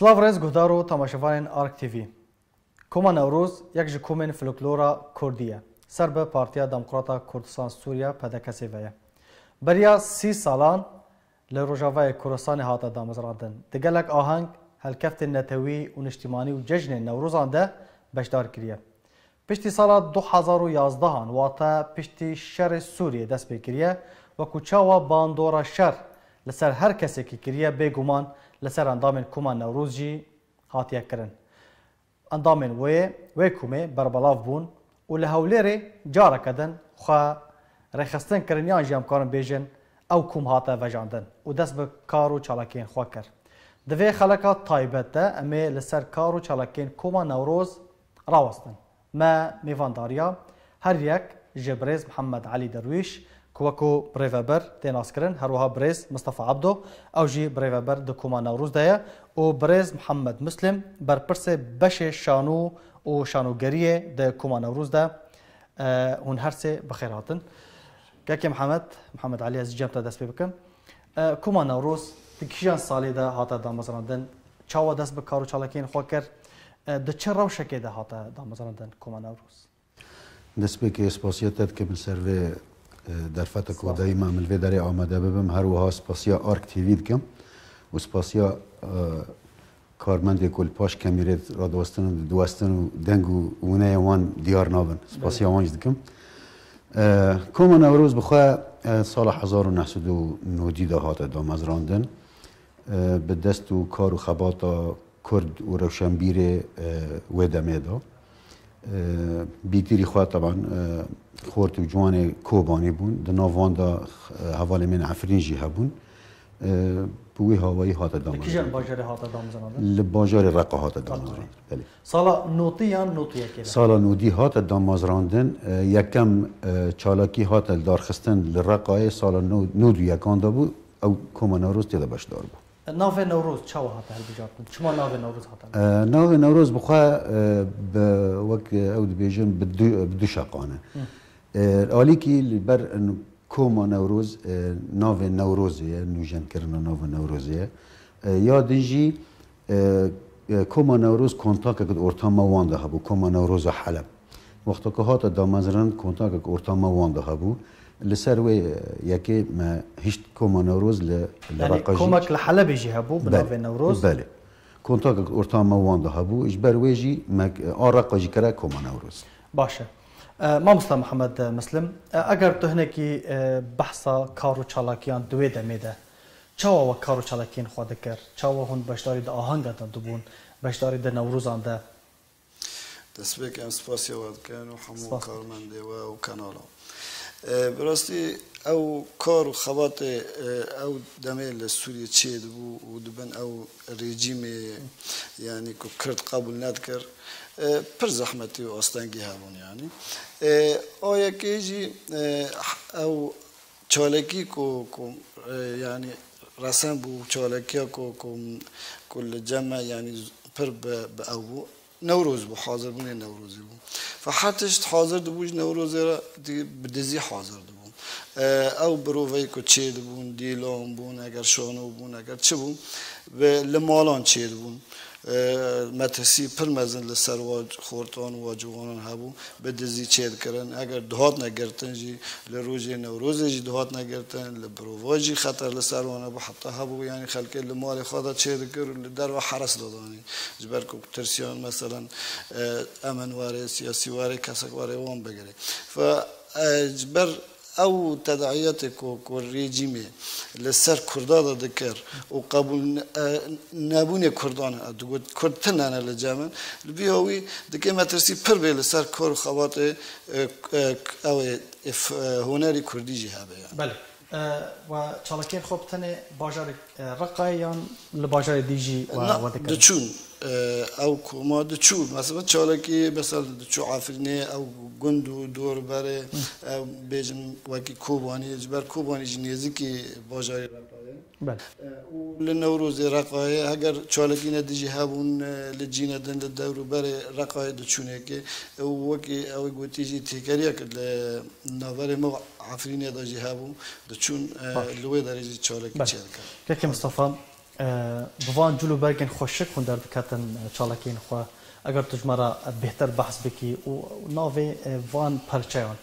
Slav rez guhdaro tamaşevanên Ark TV. Koma Newroz yek ji komên folklora Kurdî ye. Ser bi Partiya Demokrata Kurdistan Sûriya pedekesê ve ye. Beriya sî salan li Rojavayê Kurasanê hata damizrandin. Di gelek aheng helkeftên netewî û niştimanî û cejnên Newrozan de beşdar kiriye. Piştî sala 2011-an wate piştî şerê Sûriyê dest pê kiriye wekû çawa bandora şer li ser her kesekî kiriye bêguman لسر اندامن کوما نوروز جی هاتیه کرن اندامن وی وی کومه بربلاف بون و له هولره جاره کدن خو رخصتن کرن یا جام کارن بیژن او کوم هاته وجاندن و دست به کارو چالاکین خوا کر د وی خلکا تایبت ده امه لسر کارو چالاکین کوما نوروز راوستن ما میوانداریا هر یک جبرز محمد علی درویش وەکو برێڤەبەر تێناسکردن هەروەها برێز مستەفا عبدۆ ئەو ژی برێڤەبەر دکومان ناوڕوزدایە و برێز محەممەد مسلم بەرپرسێ بەشێ شانو و شانوگەریە دە کومان ناوڕوزدا هون هەرسێ بەخێراتن گەکێ محەممەد محەممەد علی ئەز جێمتا دەست پێ بکەم کومان ناوڕۆز کیژان ساڵیدا هاتە دامەزراندن چاوە دەست بە کار و چاڵەکەین خۆ کرد دچە ڕەوشەکێدا هاتە دامەزراندن کومان ناوڕۆز دەست پێکێ سپاسیەتت کە من سەرێ در فتک و دایما ملوی داری آمده ببم هر وها سپاسیا آرک تیوی دکم و سپاسیا کارمند کل پاش کمیرت را دوستن و دوستن و دنگ و ونه وان دیار نابن سپاسیا وانج دکم کم نوروز بخواه سال 1990 ده هات دام از راندن به دست و کار و خباتا کرد و روشنبیر ویدمه دا بیتری خواهد طبعا خورت و جوان کوبانی بون در نوان در حوال من عفرین جیه بون بوی هوایی هات دامن کجا باجر هات دامن لباجر رقه هات دامن بله سالا نوتی یا نوتی سالا نودی هات راندن یکم چالاکی هات دارخستن لرقای سالا نود یکان بو او کوماناروس تیده دار بود ناو نوروز چا هات هەلبژاتن چما ناو نوروز هات ناو نوروز بخوا وەک ئەو دبێژن دو شقانە ئالیکی لەبەر کۆما نەورۆز ناو نەورۆزەیە نوژەنکردن ناو نەورۆزەیە یا دژی کۆما نەورۆز کۆنتاکەکە ئۆرتامە واندا هەبوو کۆما نەورۆزە حەلب وەختەکە هاتە دامەزران کۆنتاکەکە ئۆرتامە واندا هەبوو لسر وی یکی ما هیچ کم نوروز ل لباقاجی یعنی کمک لحلب جهابو بنابه نوروز بله کنتاک ارتام موان ده هبو اجبر ویجی مک آرقاجی کرا کم نوروز باشه ما مسلا محمد مسلم اگر تو هنکی بحثا کارو چالاکیان دوی دمیده چاوا و کارو چالاکین خواده کر چاوا هون بشداری ده آهنگتان دوبون بشداری ده نوروزان ده دسبیک ام سپاسی واد کن و همو کارمندی و کانالا براستی او کار و خوات او دمه لسوریه چه دبو و دبن او رژیم یعنی که کرد قبول ند کرد پر زحمتی و آستانگی هبون یعنی آیا که جی او چالکی کو یعنی رسم بو چالکی کو کل جمع یعنی پر به او نوروز حاضر بوون نوروزی بود، و حاضر دبوج نوروزی را بدزی حاضر او آو برو کو چه بون دیلۆم اگر اگر شانو بوون اگر چه بوون و مدرسی پر مزن لسر واج خورتان و جوانان هبو به دزی چید کرن اگر دهات نگرتن جی لروج نوروز جی دهات نگرتن لبرواجی خطر لسر وانه بو حتی هبو یعنی خلک لمال خدا چید کرن در و حرس دادانی جبر کو ترسیان مثلا امن واره سیاسی واره کسک واره وان بگره ف اجبر او تداعیات کو کو رژیم لسر کردا دا دکر او قبول نبون کردان دگوت کردتن انا لجامن بیاوی دکه مترسی پر به لسر کور خوات او اف هنری کردی جه يعني. بله و چالکی خوب تنه باجار رقایان لباجار دیجی و دکر دچون او کوما د چو مثلا چالکی مثلا د چو عفرینه او گندو دور بره بیجن وکی کوبانی جبر کوبانی جنیزی که باجاری بله لنوروز رقای اگر چالکی ندیجی هبون لجینه دن لدور بره رقای د چونه که او وکی او گوتی جی تیکریا که نوار مو عفرینه دا جی هبون د چون لوی درجی چالکی چیل کرد که مصطفی بوان جلو برگن خوشک خون در بکاتن چالکین خوا اگر تو جمرا بهتر بحث بکی و ناوی وان پرچیان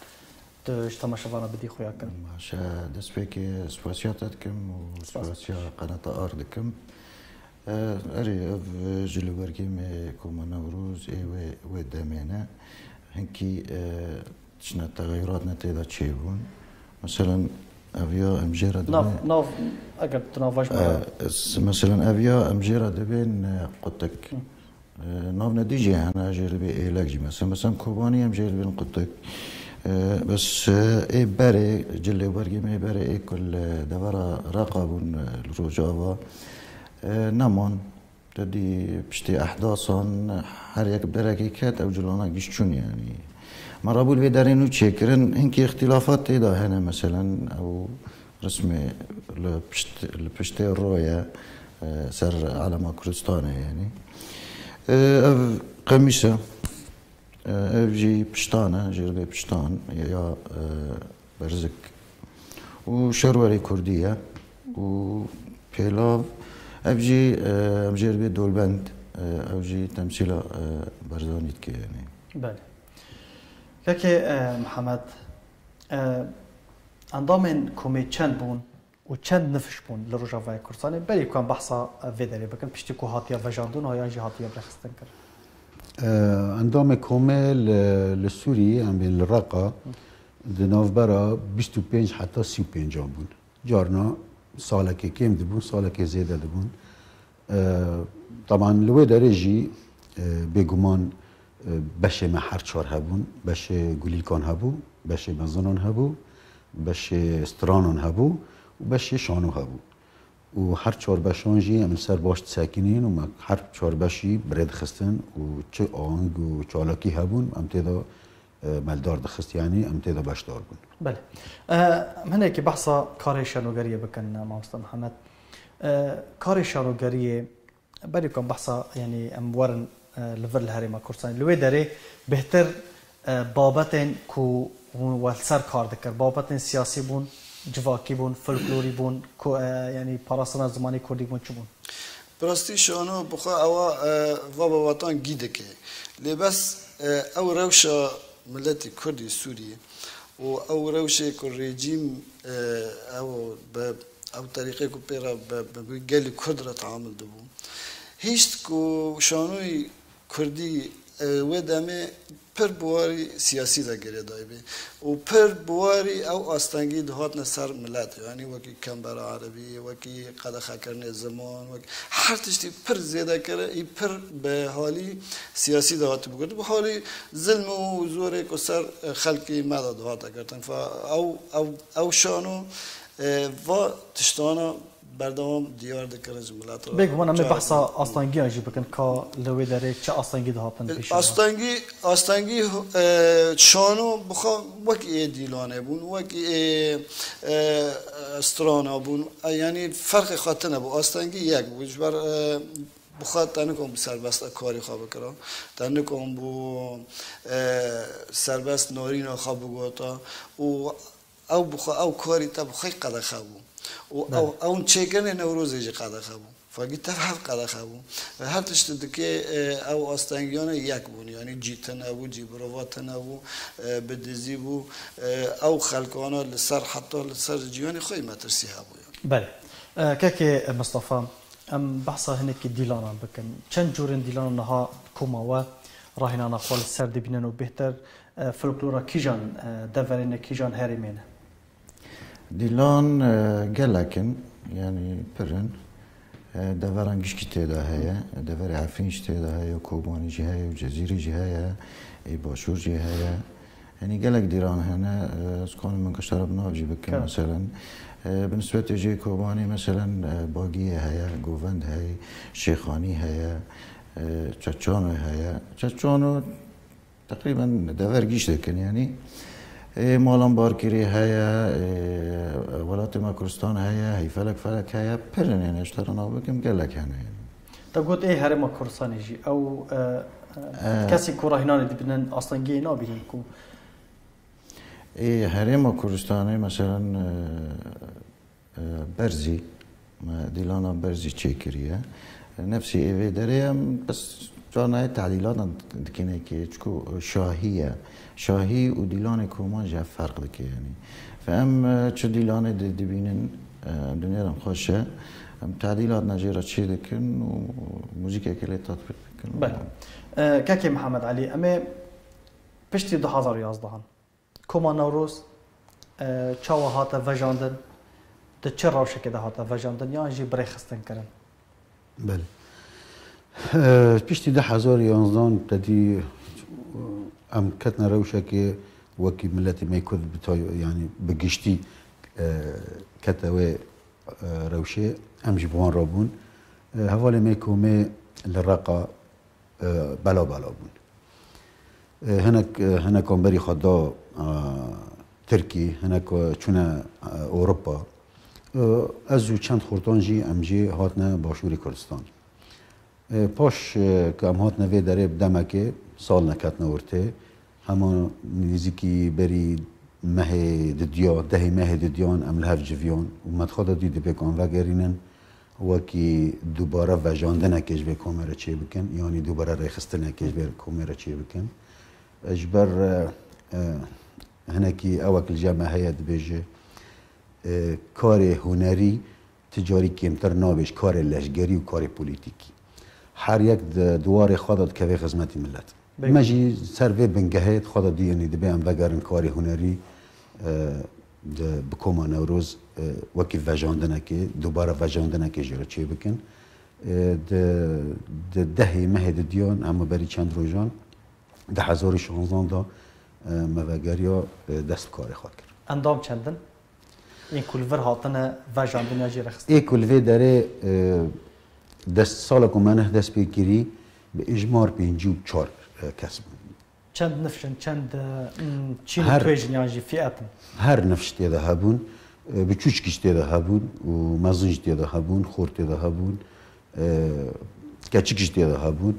تو تماشاوانا بدی خویا کن ماشا دست بکی سواسیا تدکم و سواسیا قناتا آردکم اري جلو برگی می کوم نوروز ای و دمینه هنکی تشنا تغیرات نتیدا چی بون مثلا افيا امجيره دبان نوف نوف اكتر نوفاش آه مثلا افيا امجيره دبان آه، قلت لك آه، نوف نديجي انا جربي اي لك مثلا مثلا كوباني امجير بين قلت لك آه، بس اي باري جلي وبرقي مي باري اي كل دبر راقبون الرجاوة آه نمون تدي بشتي احداثا هر يك بركي كات او جلونا قشتون يعني مرة أبو البيدارين وتشاكرن هنك اختلافات تيدا هنا مثلا أو رسمي لبشتي الروية آه، سر ما كردستاني يعني آه، أف قميصة آه، أف جي بشتانة جيرلي بشتان يا برزك وشرواري كردية و بيلاف أف جي أف جيربي دولبند أو جي تمثيلة برزانيتك يعني بله Peki Muhammed, اندامên komê çend bûn û çend nifiş bûn li Rojavayê Kurdistanê berê kan behsa vê derê bikin piştî ku hatiye vejandûn yan jî hatiye birxistin kir. Endamê komê li Sûriyê em bên li Reqa di navbera 25 heta 35 an bûn. Carna salekê kêm dibûn, salekê zêde dibûn. Taban li wê derê jî bêguman بشه ما هر چهار هبون بشه گلیکان هبو بشه مزنون هبون بشه استرانون هبون و شانو شان و هر و هر جی امن سر باش ساکنین هر چهار بشی برد خستن و چه آنگ و هبون چۆلەکی ملدار ملدار دخست یعنی دەخستیانی ئەم بله بله. من هەندێکی بەسا کاری شانۆگەریە بکەن مامۆستا محمد کاری شانۆگەریە بەریکۆم بەسا ینی یعنی امورن لور الهرم کورسان لوی داره بهتر بابتن کو ولسر کار دکر بابتن سیاسی بون جواکی بون فلکلوری بون یعنی پاراستنا زمانی کردی بون چی بون براستی شانو بخوا اوا و با وطن گیده که لبس او روش ملت کردی سوریه و او روش که رژیم او به او طریقه که پیرا به گل کرد را تعامل دبون هیچ که شانوی کوردی و دمه پر بواری سیاسی دا گره دایبه و پر بواری او آستانگی دهات نسر ملت یعنی وکی کمبر عربی وکی قدخه کرن زمان وکی هر تشتی پر زیده کرده ای پر به حالی سیاسی دهات بگرد به حالی ظلم و زور که سر خلقی مدد دهات کردن فا او, او, او شانو و تشتانا بردوام دیار دکرن ملت را بگو من می بحث آستانگی انجی بکن که لوی داره چه آستانگی ده هاپن پیش آستانگی آستانگی چانو بخوا وک ای دیلانه بون وک ای استرانه بون یعنی فرق خاطر بود آستانگی یک بود بر بخواد تنه کم سربست کاری خواب کرام تنه کم بو سربست نارین خواب بگواتا و او او کاری تا بخوای قدر خواب و او اون çêkirinê Newrozê jî qedexe bû fagitte hev qedexe bû ve her tişt dike ew astengiyona yek bûn yanî cîtin hebû cîbirovatin hebû bi dizî bû ew xelkana li ser heta li ser ciyanê xwe metirsî hebû Belê kekê Mustafa em behsa hinekî dîlanan bikin çend corên dîlanan niha koma we rahînana xwe li ser dibînin û bêhter folklora kîjan deverêne kîjan herêmê ne ديلان جلكن يعني برن دفر انجش تيدا هيا دفر عفينش تيدا هيا كوباني جهايا وجزيرة ای باشور جهايا يعني قالك ديران هنا سكون من كشتر بنافجي بکن مثلا بالنسبة جي کوبانی مثلا باقية هيا جوفند هيا شیخانی هيا چچانو هيا چچانو تقريبا دفر جيش لكن يعني مالان بارکری هیا ولات ما کردستان هیا هی فلک فلک هیا پرن یعنی اشتر نابکم گلک هنه تا قلت ايه هرم كرساني جي او كاسي اه، اه، اه. كورا هنا اللي بدنا اصلا جي نابي كو ايه هرم كردستاني مثلا برزي ما ديلانا برزي تشيكريا نفسي ايفي دريا بس جانا تعديلات دكينه كي چکو شاهیه شاهي وديلاني كومان جا فرق دك يعني فأم شو اه، ديلاني دي دبينن اه، دنيا رم خوشه أم تعديلات نجيرة شي دكن وموزيكا كلي تطبيق دكن بله أه كاكي محمد علي أمي بشتي دو هزار ياز دهان كوما نوروز أه چاوا هاتا وجاندن ده چه روشه که ده هاتا وجاندن یا جی بری خستن کرن بله اه، پیشتی ده هزار يازدان تدي ام کتن روشه که وکی ملت می کرد یعنی يعني بگشتی کتوه آه، آه، روشه ام جبوان را آه، بون هوال می کومه لرقا بلا بلا بون هناك هناك عمبري خدا تركي هناك چونه اوروبا ازو چند خورتان جی امجی هاتنه باشوری کردستان پاش که امهات نوی داره دمکه سال نکت نورته همان نزیکی بری مه ددیا ده مه ددیان ام لهف جویان و مدخواد دید بکن و گرینن و که دوباره وجانده نکش به کامره چی بکن یعنی دوباره رخسته نکش به کامره چی بکن اجبر هنکی اوکل جمع هیت بیجه کار هنری تجاری کمتر نابش کار لشگری و کار پولیتیکی هر یک دوار خود که به خدمت ملت مجی سر به بنگهیت خود دی یعنی دبی ام بگرن کاری هنری بکوما نوروز وکی وجاندنه که دوباره وجاندنه که جرا چی بکن د دهی مه د دیان اما بری چند روزان ده هزار شانزان دا موگریا دست کار خواه کرد اندام چندن؟ این کلور هاتن وجاندنه جرا خستن؟ این کلور داره دست سال که من دست بگیری به اجمار پینجی و چار کس بود چند نفشن چند چین هر... تویجن یعنی هر نفش تیده هبون به چوچ کش تیده و مزنج تیده هبون خور تیده هبون کچی تیده هبون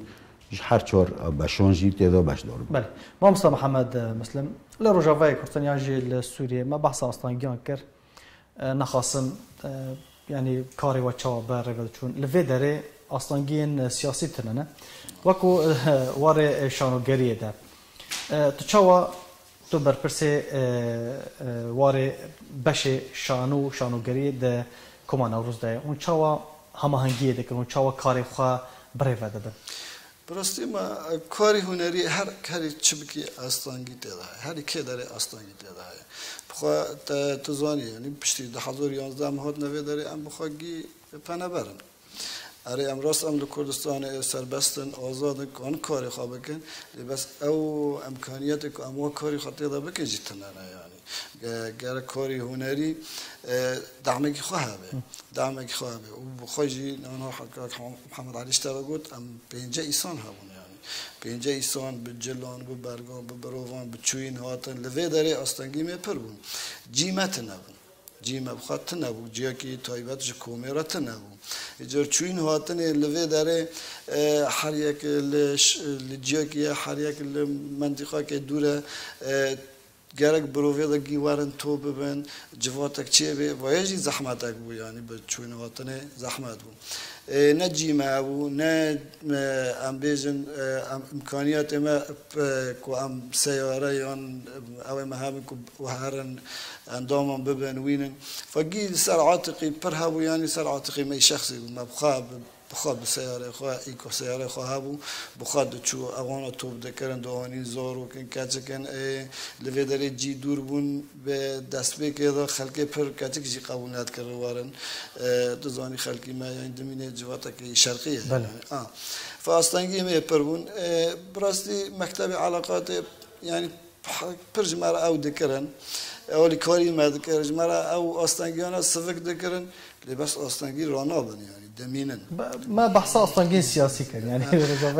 هر چار بشان جی تیدا بش دارم بله مامسا محمد مسلم لروجاوای کردن یعنی سوریه ما بحث استانگیان کرد نخواستم یعنی کاری و چا بر رود چون لفه داره اصلانگین سیاسی تنه وکو واره شانوگریه ده تو چاوا تو برپرسه واره بشه شانو شانوگری ده کما نوروز ده اون چاوا هماهنگیه ده که اون چاوا کاری خواه بره وده بن براستی ما کاری هنری هر کاری چبکی استانگی ده ده هر که داره استانگی ده ده خو تا یعنی پشتی ده هزار یازده مهاد نوی داری ام بخواگی پنه برن اره ام راست ام کردستان سربستن آزاد کن کاری خواه بکن بس او امکانیت که اما کاری خواه دا بکن جیتنه نه یعنی گر کاری هنری دامه کی خواه به دعمه که خواه به او بخواه جی نانها حکرات محمد علیش ام پینجه ایسان همونه. که اینجا ایسان به جلان به برگان به بروان به چوین هاتن لوی داره استنگی می پر بون جیمت نبون جیم بخواد نبو جیا که تایبتش کومه را نبو جر چوین هاتن لوی داره هر یک جیا که هر یک منطقه که دوره گرگ بروی دا گیوارن تو ببن جواتک چیه به وایجی زحمتک بو یعنی به چوین هاتن زحمت بو نجي معه نه ام بیزن امکانیات ما کو ام سیاره یان او ما هم کو وهرن اندام ببن وینن فقیل سر عاطقی پر هاو یعنی سر می شخصی ما بخاب بخواد بسیار خواه ایکو سیاره خواه بو بخواد چو اوان توب دکرن دوانی و کن کچه کن لوی داره جی دور بون به دست به که دا خلقه پر کچه کشی قبول ند کرده وارن اه، دو زانی خلقی ما یعنی دمینه جواتا که شرقیه بله آه. فاستنگی می پر بون اه، براستی مکتب علاقات یعنی پرجمار او دکرن اولی کاری ما دکرن جمار او استنگیانا صفک دکرن بس ئاستانگی رانا بنی یعنی دمینن. ما بحث ئاستانگین سیاسی کرد یعنی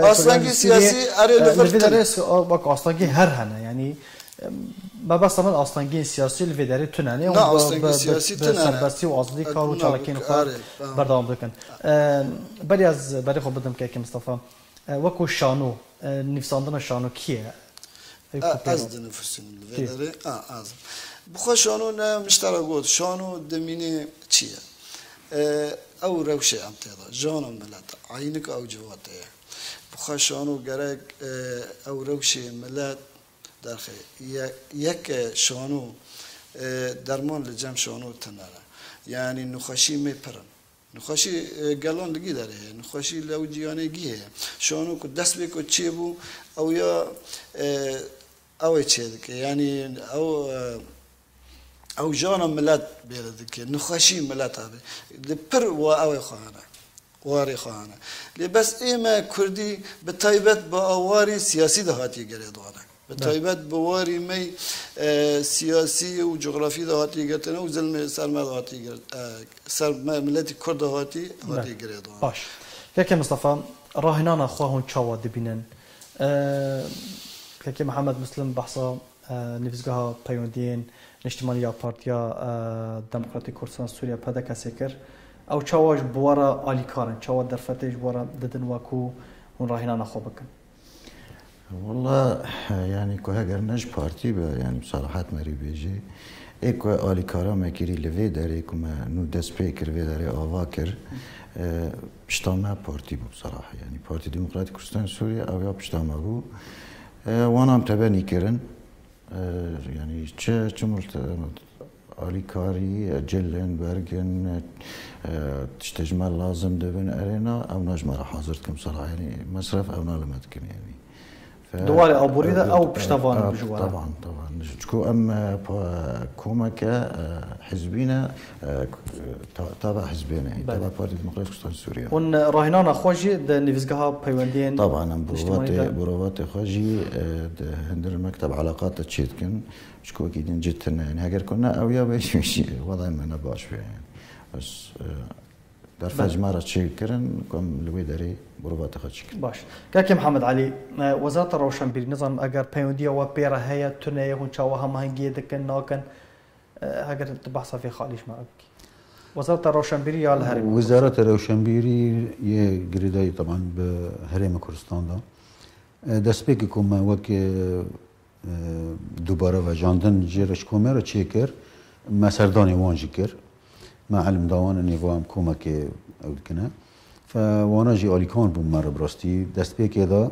ئاستانگی سیاسی آره، بەک هر هەر یعنی ما بەبستا من ئاستانگین سیاسی لێ دەری نه سەربەستی و ئازدی کار و چالکین و خواهر آره، بردام بکن بری از بەری بدم که که مستەفا وکو شانو نفساندن شانو کیه؟ از دنفسن لێ دەرێ ئازم. بخۆ شانو نه مشتره گود شانو دمینه چیه؟ ئەو ڕەوشێ ئەم تێدا ژانم ملەت عینک ئەو جواتەیە بخەشان و گەرەک ئەو ڕەوشێ ملەت دەرخێ یەک شان و دەرمان لە جەم شان و تەنەرە یعنی نوخەشی مێپڕن نخۆشی گەڵۆن دگی دەرێ نخۆشی لەو جیانێگی هەیە شۆن و دەست بێک و چێ بوو ئەو یا ئەوەی چێ دکە ینی ئەو او جان ملت بیرد که نخوشی ملت هبه ده پر و او خواهنه واری خواهنه لبس ایمه کردی به تایبت با آواری سیاسی ده هاتی گره دوانه به تایبت به واری می سیاسی و جغرافی ده هاتی گرتنه و ظلم سرمه ده هاتی گرت سرمه ملتی کرد ده هاتی هاتی گره دوانه باش یکی مصطفی راهنان خواهون چاوا دبینن که محمد مسلم بحثا نفسگاه پیوندین نیشتمانی یا پارتیا دموکراتیک کردستان سوریا پدا کسی کرد او چاواش بوارا عالی کارن چاوا در فتش بوارا ددن واکو اون راهینا نخوا بکن والله یعنی که اگر نش پارتی به یعنی صراحت مری بیجی ایک عالی کارا مکری لوی داره که ما نو دست پی کر وی داره آوا کر پشتامه پارتی بود صراحه یعنی پارتی دموکراتیک کردستان سوریا او یا پشتامه بود وانام تبه نیکرن آه، يعني چه چه آلیکاری جلن برگن تشتجمال آه، لازم دبن ارنا او نجمال حاضرت کم يعني مصرف او نالمت يعني دواري او بوريدا او بشتافان آه، بجوار طبعا طبعا شكو اما كوماكا آه، حزبينا تابع آه، حزبينا يعني تابع بارتي ديمقراطية كردستان سوريا ون راهنانا خوجي ده نفزقها بيوندين طبعا بروفاتي بروفاتي خوجي هندر المكتب علاقات تشيتكن شكو اكيد جيتنا يعني هاجر كنا او يا باش وضع باش فيها يعني بس در فجمارة شيء كرن كم الويداري بروبات خدش باش كاكي محمد علي آه، وزارة الروشنبيري نظام اگر پیوندی و پیرا هيا تنه هون چاو هم هنگی دکن ناکن اگر آه، تبحث في خاليش ما بك وزارة الروشنبيري يا الهرم وزارة الروشنبيري يه جريداي طبعا بهرم كردستان دا آه، دست بك كم وك دوباره و جاندن جيرش كومر چه کر مسردان وانجی کرد ما علم داوان نیوام کمک اود کنه فوانا جی آلیکان بوم مر براستی دست پی که دا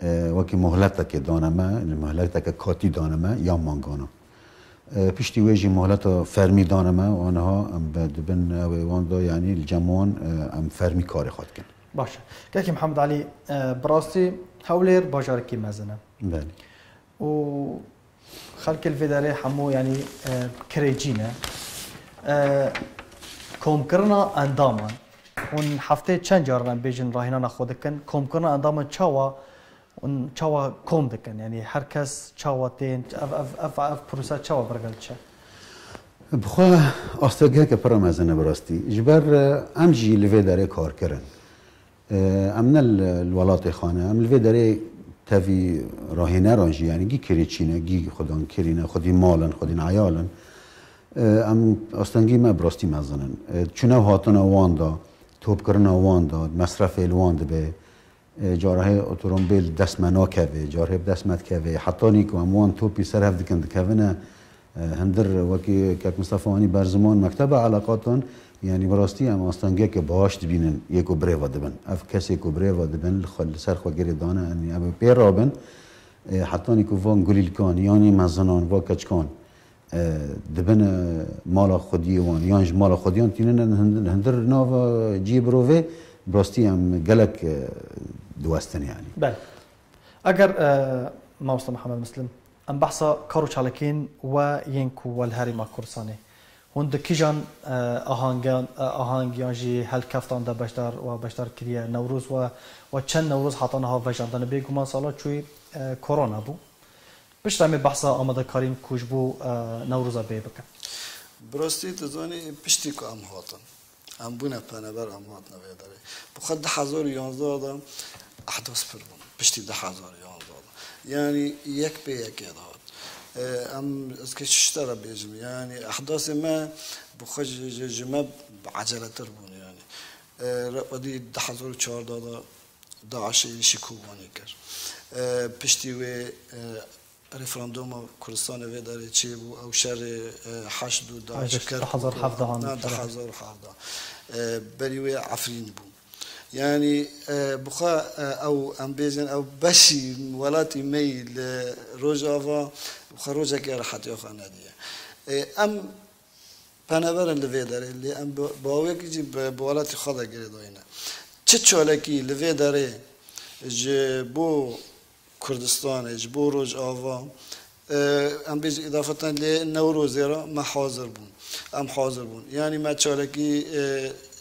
اه، وکی مهلت که دانمه مهلت که کاتی دانمه یا مانگانا اه، پشتی جی مهلت فرمی دانمه آنها دبن وان دا یعنی الجمعان اه، ام فرمی کار خواد کن باشه که محمد علی براستی حولیر باجار کی مزنه بله و خلق الفيداري حمو يعني كريجينا کرنا اندامان، اون هفته چند جار من بێژن ڕاهێنانە خۆ اندام چوا؟ اون چوا چاوە دکن. یعنی هر کس چوا تین. پرسا چاوە برگل چە بخوا ئاستەگەکە پڕە مەزەنە بڕاستی ژبەر ئەم ژی لەوێ دەرێ کارکردن ئەم نە وڵاتی خانە ئەم لەوێ دەرێ تەوی ڕاهێنەران یعنی گی رنجی. یعنی گی خودان کرینه خودی مالن، خودین عیالن ام استنگی ما برستی مزنن چونه هاتون وان دا توپ کردن وان دا مصرف الوان به جاره اتومبیل دست منا کوه جاره دست مت کوه حتی نیکو وان توپی سر هفت کند نه هندر وکی که مصطفی بر زمان مکتب علاقاتون یعنی براستی هم آستانگه که باشد بینن یکو بره دبن اف کسی کو بره دبن خل سر خو گره دانه یعنی اب پیر رابن حتی نیکو وان گلیل کان یعنی مزنان و کچکان دبن مالا خودی وان یانج مالا خودیان تینن هندر ناو جیب روی براستی هم گلک اه، دوستن یعنی بله اگر اه، ما وصل محمد مسلم ام بحثا کارو چالکین و ینکو والهری ما کورسانه هند کیجان آهنگان آهنگیان اه، جی هل کفتان دا بشتر و بشتر کریه نوروز و و چند نوروز حتی نها وجاندن بیگو ما سالا چوی کرونا بود پشتا می بحثا آماده کاریم کج بو نوروزا بی بکن براستی تزانی پشتی که ام هاتن ام بونه پنبر ام هاتن بیداره بخواد ده هزار یانزده آدم احداث پر بون پشتی ده هزار یانزده آدم یعنی یک به یک یاد ام از که ششتر بیجم یعنی احداث ما بخواد جمع عجله تر بون یعنی ودی ده هزار چهار داده داعش ایشی کوبانی کرد پشتی و رفراندوم کردستان وی داره چی بو او شهر حشد و داعش کرد هزار هفده نه ده هزار هفده بری وی عفرین بو يعني بخا او امبيزن او بشي ولاتي مي روجافا خروجك راحت يا خناديه ام پنابرن لوی داره لی ام باوی که جی بوالات خدا گرید آینه چه چالکی لوی داره جه بو کردستان آوا ام ئەم اضافه تن لێ نەورۆزێرە مە حاضر بون ام حاضر بون یعنی یعنی چارەکی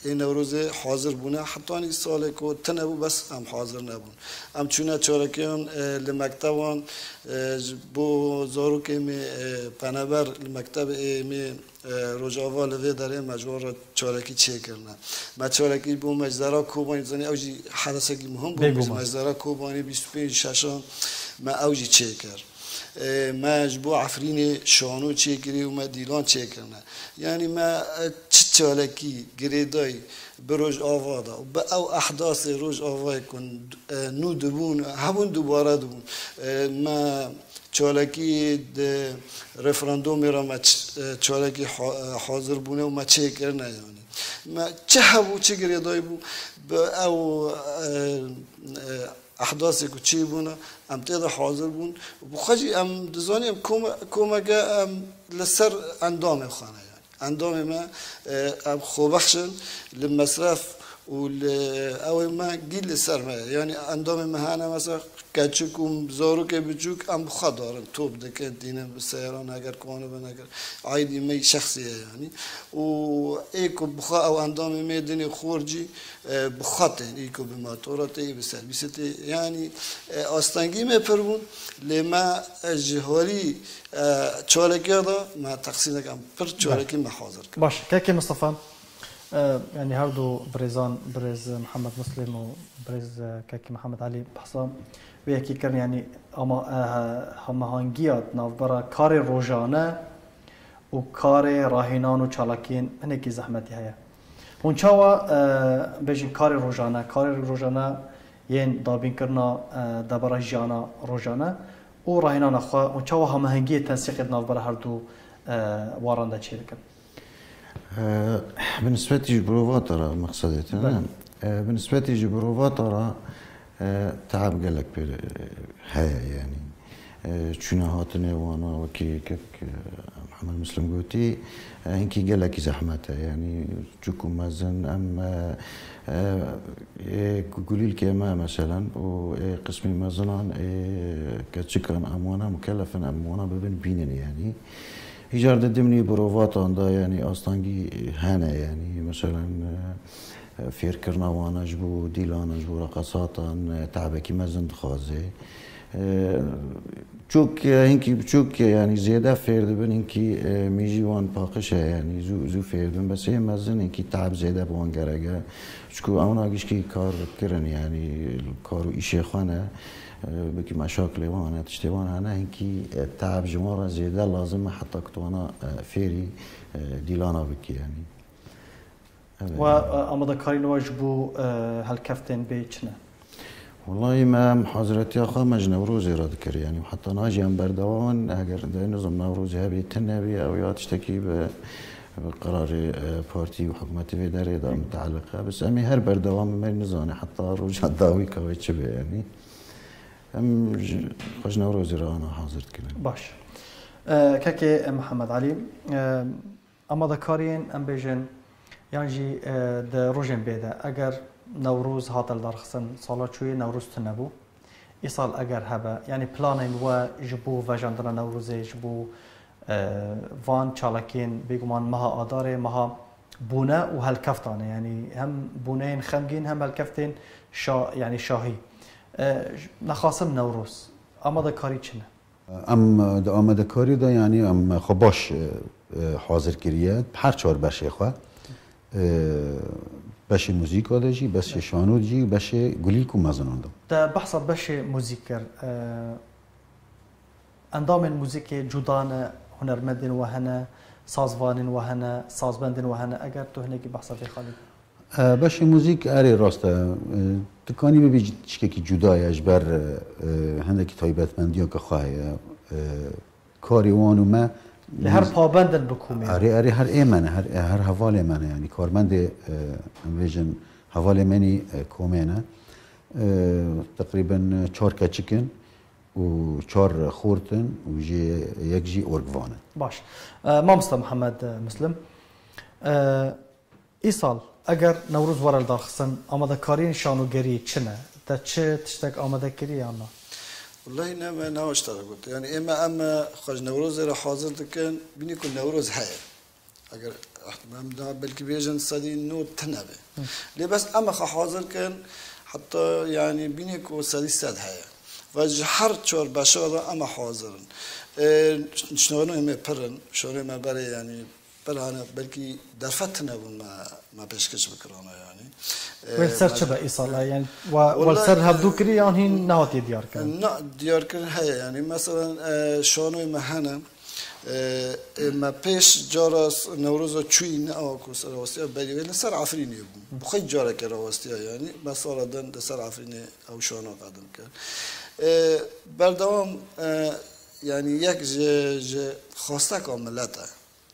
این نوروز حاضر بونه حتی این سال که بود، بس هم حاضر نبون هم چونه چارکیان لمکتبان بو زارو که می پنبر لمکتب می روز لوی در داره، مجموع را چارکی چه کرنه ما چارکی بو مجزرا کوبانی زنی اوجی حدثه مهم بود مجزرا کوبانی 25 ششان ما اوجی چه کرد ما جبو عفرین شانو چه گری و ما دیلان چه کرنه یعنی ما چه چالکی گریدای بروج آوادا و با او احداث روج آوای کن نو دبون همون دوباره دبون ما چالکی ده رفراندوم را ما چالکی حاضر بونه و ما چه کرنه یعنی ما چه هبو چه گریدای بو با او احداث کو چی بونه ام تێدا حاضر بون بوون بخەجی ئەم دزانانی ئەم کۆمەگە ئەم لەسەر ئەندامێ خانەیە ئەندامێ مە ئەم خۆبەخشن لە مەصرف و ئەوەی مە اه، گیل لەسەرمە ینی ئەندامێ مەهانە مەسەخ كاتشكم زورك بجوك ام خضر توب دك دینم به سیران اگر کوانو بن اگر عیدی می شخصیه یعنی و ايكو بخا او اندام مي دنی خورجی اه، بخاته ايكو بماتورات اي ای به سرویسته یعنی اه، پرون لما اه، جهوري چالکی دا ما تقسیم کم پر چالکی ما حاضر باش كاكي مصطفى يعني هردو بريزان بريز محمد مسلم وبريز كاكي محمد علي بحصام وی کی کرن یعنی اما هماهنگی نافبرا کار روزانه و کار راهنان و چالاکین هنکی زحمتی هیا اونچا و بجین کار روزانه کار روزانه یین دابین کرنا دبر جانا روزانه او راهنان خو اونچا و هماهنگی تنسیق نافبرا هر دو وارانده چیل کرد بالنسبة لجبروفاترا مقصدتنا بالنسبة لجبروفاترا تعب قال لك هاي يعني تشونا هاتني وانا وكي كك محمد مسلم قوتي هنكي لك زحمتها يعني تشوكو مازن اما إيه، قولي لك ما مثلا وقسمي إيه، مازن إيه، كتشكن اموانا مكلفا اموانا ببن بينن يعني هجار دمني بروفات عنده يعني أصلاً هنا يعني مثلاً فير كرناوانا جبو ديلانا جبو رقصاتا تعبه كي مازن دخازي أه، چوك هنكي چوك يعني زيادة فير دبن هنكي أه، ميجي وان باقشة يعني زو, زو فير دبن بس هي مازن هنكي تعب زيادة بوان غرقا چكو اونا قيش كي كار كرن يعني كارو إشي خانة أه، بكي مشاكل وانا تشتوان انا هنكي تعب جمهور زيادة لازم حتى كتوانا فيري ديلانا بكي يعني و آه، امدا كارين واجبو آه، هالكفتين بيتشنا والله ما محاضرتي يا مج نوروزي راد كر يعني حتى ناجي ام بردوان اگر نظم نوروزي هبي تنبي او يا تشتكي بقرار بارتي آه، وحكومتي في داري دا متعلقه بس امي هر بردوام ما نزاني حتى رجع داوي كوي يعني ام خوش نوروزي را انا حاضرت كنا باش أه كاكي محمد علي أه اما ذكرين ام بيجن يعني اه، ده روژن بێدە اگر نوروز هاتل دەرخسن ساڵە چوی نەوروست نەبوو ئیسال و هەبە ینی پلانین وە ji بۆ ڤژاندنە نەوروزێژ بوو van çalekên bêguman meha adarê meha bûne û helkeftanê yanî hem bûneyên xemgîn hem helkeftên yanî şahî nexasim newroz amadekarî çi ne ئەم ئامادەکاریدا ده ئەم ام خباش اه، حاضر هر هەر چۆر خواه باش موزیکا ده جی باش شانو جی باش گلی کو مزنون ده تا بحث باش موزیکر اندام الموزیک جدان هنرمند و هنه سازوان و هنه سازبند و هنه اگر تو هنگی بحث فی خالی باش موزیک اره راسته تکانی می بیج چکه کی جدای اجبر هنده کی تایبت بندیان که خواهی کاری وانو ما لی هر پابندن بکومه آره آره هر ایمنه، هر هر حواله منه یعنی کارمند ویژن حواله منی کومینه تقریبا چهار کچکن و چهار خورتن و جی یک جی ارگوانه باش ما محمد مسلم ای سال اگر نوروز ورال داخسن آماده شانو گری چنه تا چه تشتک آمده کری یا والله انا ما ناوش قلت يعني اما اما خرج نوروز راه حاضر كان بين يكون نوروز هاي اگر احتمال دا بلكي بيجن صدي نور تنبه لي بس اما خا حاضر كان حتى يعني بين يكون صدي ساد هاي و هر چور اما حاضر إيه، شنو ام برن شنو ما بري يعني Belhane belki derfetine bunma ma peşkeş bikirana yani. Ve ser çaba isala yani ve ser habdu kiri yani hin nahat diyar kan. Na diyar kan hay yani mesela şanoy mahana ما پیش جارس نوروز چوی نه آکوس راستیا بری ولی سر عفرینی بود بخوی جاره که راستیا یعنی مثلا دن سر عفرینی او شانه قدم کرد بردوام یعنی یک ج خواستک ملت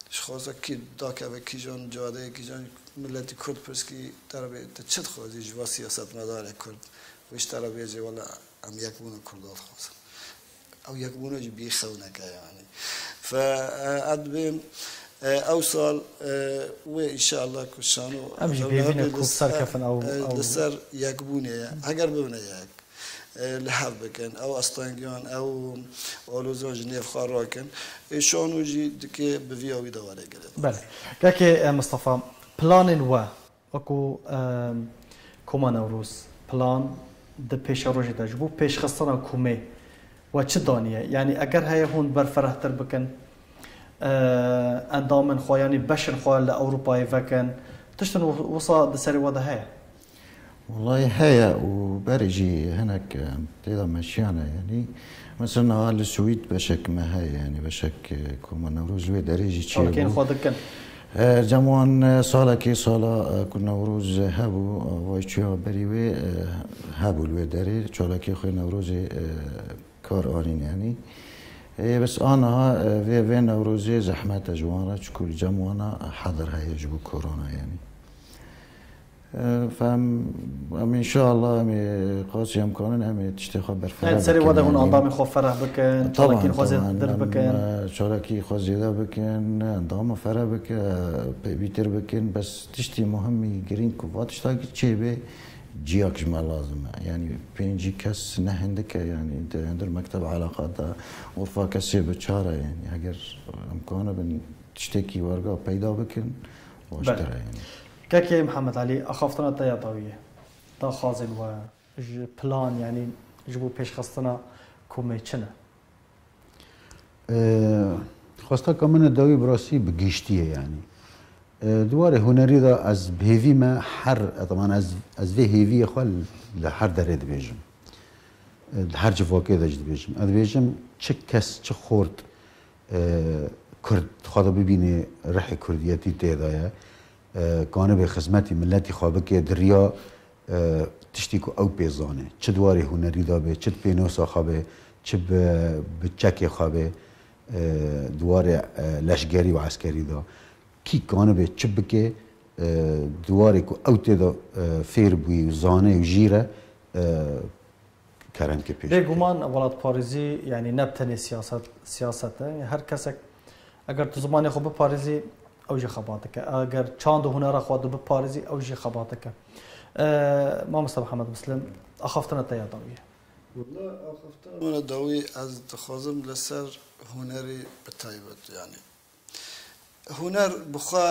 شخوزا کی که کی جان جاده کی جان ملتی کرد پرس کی طرف تا خواهد خوزی با سیاست مدار کرد ویش طرف یه والا ام یک بونه کرداد خوزم او یک بونه جو بی خونه که یعنی فا ادبیم او سال و ان کشانو امجی بیبینه کسر کفن او دستر یک بونه اگر ببینه یک إيه، لحبكن او استانجيون او اولوزون جنيف خاراكن شانو جي دكي بفياوي دوالي قلت بله كاكي اه، مصطفى بلان و اكو اه، كوما نوروز بلان د پیش روجه د جبو پیش خستنه کومه و چه دانیه یعنی اگر های هون برفره تر بکن اه، اندامن خو یعنی بشن خو له اروپای وکن تشتن وصا د سری وده هه والله هيا وبرجي هناك تيضا مشيانا يعني مثلا على السويد بشك ما هي يعني بشك كوما نوروز ويد اريجي تشي ولكن خوضك كان آه، جموان آه، صالة كي صالة آه، كنا نوروز هابو ويشيو بريوي هابو الويد اري تشولا كي خوي نوروز كار آنين يعني بس آنها في في نوروزي زحمة جوانا كل جموانا حضر هي جبو كورونا يعني فهم ان شاء الله امي قاسي كانن امي تشتي خو برفرا هل سري وضع اون اندام خو فرح بكن طبعا خو در بكن شركي خو زيد بكن اندام فرح بك بيتر بكن بس تشتي مهمي جرين كو واتش تشي تشيبي جياك جما لازم يعني بينجي كاس نهندك يعني انت عند المكتب علاقات غرفة كسي بشارة يعني اگر امكانه بن تشتكي ورقة بيدا بكن واشترى يعني Какие, Мухаммед Али, ахафтана та ятавие, та хазин ва план, яни جبو پیش خستنا کومه چنه خواستا کامن دوی براسی بگیشتیه یعنی دواره هنری دا از بهوی ما هر طبعا از از وی هیوی خال لهر دره دبیجم هر جواکی دا جد بیجم اد بیجم چه کس چه خورد کرد خدا ببینه رح کردیتی تیدایه کانه به خدمت ملت خو بکې دریا تشتی کو او پیزانه چه دواری هنری دا به چه پینوسا خوابه چه به چک خوابه دوار لشگری و عسکری دا کی کانه به چه بکه دواری کو او تیدا فیر بوی و زانه و جیره کرن که پیش به گمان اولاد پاریزی یعنی نبتنی سیاست سیاست هر کسک اگر تو زمان خوب پاریزی او جي خباتك اگر چاند هنا را خواد خود بپارزي او جي خباتك ما مصطفى محمد مسلم اخافتنا تيادويه والله اخافتنا من دوي از تخازم لسر هنري بتايبت يعني هنر بخا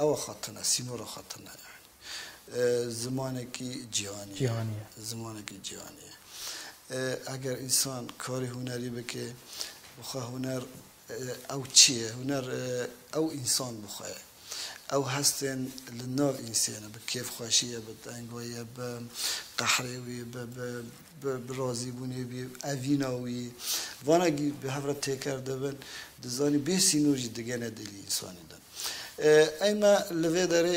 او خاطنا سينور خاطنا يعني زمانك جهاني جهاني زمانك جهاني اگر انسان كاري هنري بكي بخواه هنر او چیه هنر او انسان بخواه او هستن لناو انسانه به کیف خوشیه به تنگویه به قهروی به به رازی بونی به اویناوی وانگی به هفر تکر دبن دزانی به سینورجی دیگه ندلی انسانی دن اما لوی داره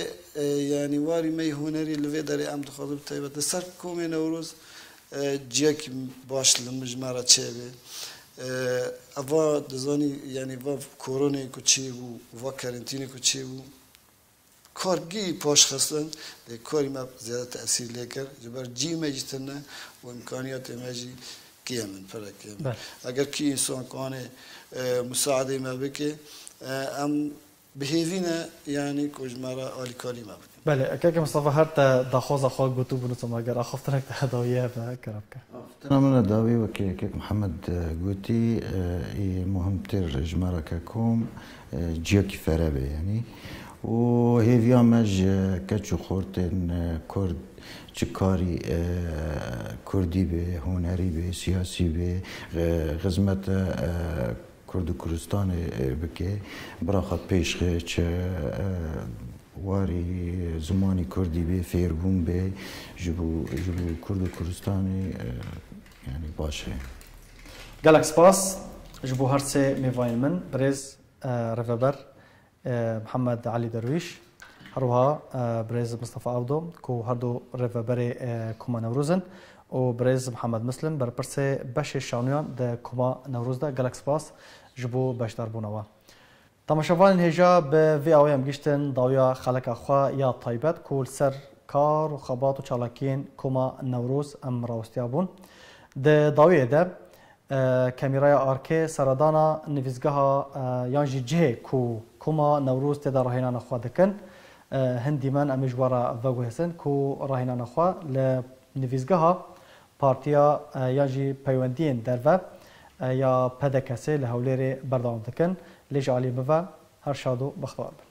یعنی واری می هنری لوی داره ام دخواد تایبت سر کوم نوروز جیک باش لمجمره چه به اوا دزانی یعنی وا کرونا کو چی بو وا کارنتین کو چی بو کارگی پاش خستن ده کاری ما زیاده تأثیر لیکر جبر جی مجتنه و امکانیات مجی کیمن فرق کیمن اگر کی انسان کانه مساعده ما بکه ام یعنی بهێزینە یانی کۆژمارە ئالیکاریما بکەن که ئەکەکە مستەفا هەرتە داخۆزە خۆ گوتو بنوتم ئەگەر ئاخفتنێک هەداویەکە منە داوی وەکەکێک محەممەد گوتی اه، مهمتر ژمارەکە کۆم اه، جیەکی فەرەبێ ینی و هێویا مەژ اه، کەچ و خۆرتێن کورد چه کاری کردی به هنری به سیاسی به خدمت کرد و کردستان بکه بيش خود پیش چه واری زمانی کردی به فیربون به جبو جبو کرد و کردستان یعنی باشه گلک سباس جبو هر سه میوان من برز رفبر محمد علي درويش هروها بريز مصطفى عبدو كو هردو رفبري كوما روزن او برز محمد مسلم بر پرس بش شانویان ده کما نوروز ده گلک سپاس جبو بشدار بونوا تماشاوان هجا به وی او ام گشتن داویا خلک خوا یا طیبت کول سر کار و خبات و چالاکین کما نوروز ام راوستیابون ده داویه ده کامیرای آرکه سردانا نویزگاه یان جی جه کو کما نوروز ته راهینان خوا دکن هندی من امجوارا وگو هسن کو راهینان خوا ل نویزگاه پارتیا یا جی پیوندین درو یا پدکسه له هولری برداوم دکن لجالی بوا هر شادو بخواب